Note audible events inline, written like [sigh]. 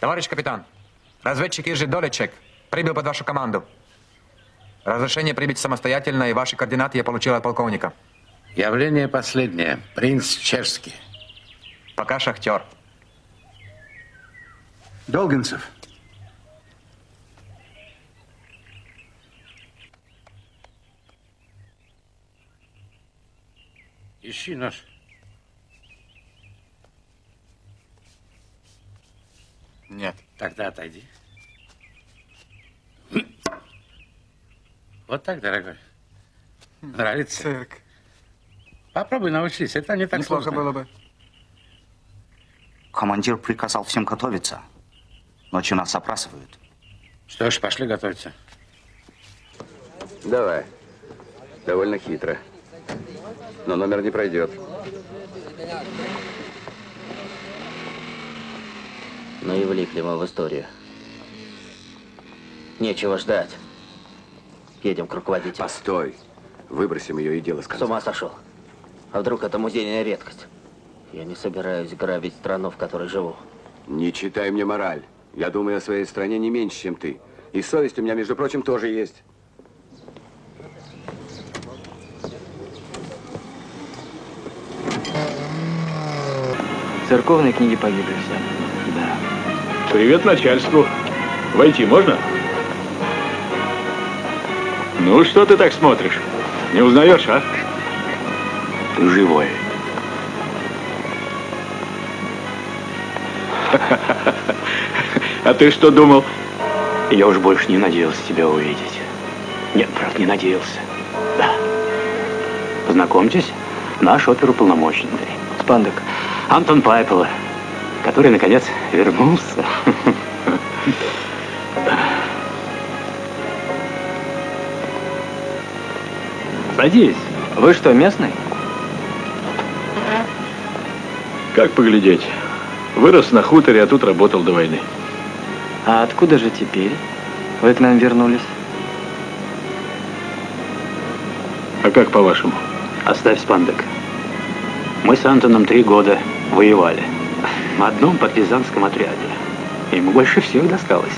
Товарищ капитан, разведчик Иржи Долечек прибыл под вашу команду. Разрешение прибыть самостоятельно, и ваши координаты я получил от полковника. Явление последнее. Принц Чешский. Пока шахтер. Долгинцев. Ищи нож. Нет. Тогда отойди. Вот так, дорогой. Нравится? Цирк. Попробуй научись, это не так Неплохо сложно. было бы. Командир приказал всем готовиться. Ночью нас опрасывают. Что ж, пошли готовиться. Давай. Довольно хитро. Но номер не пройдет. Ну и влипли мы в историю. Нечего ждать. Едем к руководителю. Постой. Выбросим ее и дело с С конца. ума сошел. А вдруг это музейная редкость? Я не собираюсь грабить страну, в которой живу. Не читай мне мораль. Я думаю о своей стране не меньше, чем ты. И совесть у меня, между прочим, тоже есть. Церковные книги погибли все. Да. Привет начальству. Войти можно? Ну, что ты так смотришь? Не узнаешь, а? Ты живой. [laughs] А ты что думал? Я уж больше не надеялся тебя увидеть. Нет, правда, не надеялся. Да. Познакомьтесь, наш оперуполномоченный. Спандок. Антон Пайпела, который, наконец, вернулся. Садись. Вы что, местный? Как поглядеть? Вырос на хуторе, а тут работал до войны. А откуда же теперь вы к нам вернулись? А как по-вашему? Оставь спандек. Мы с Антоном три года воевали. Одном партизанском отряде. Ему больше всех досталось.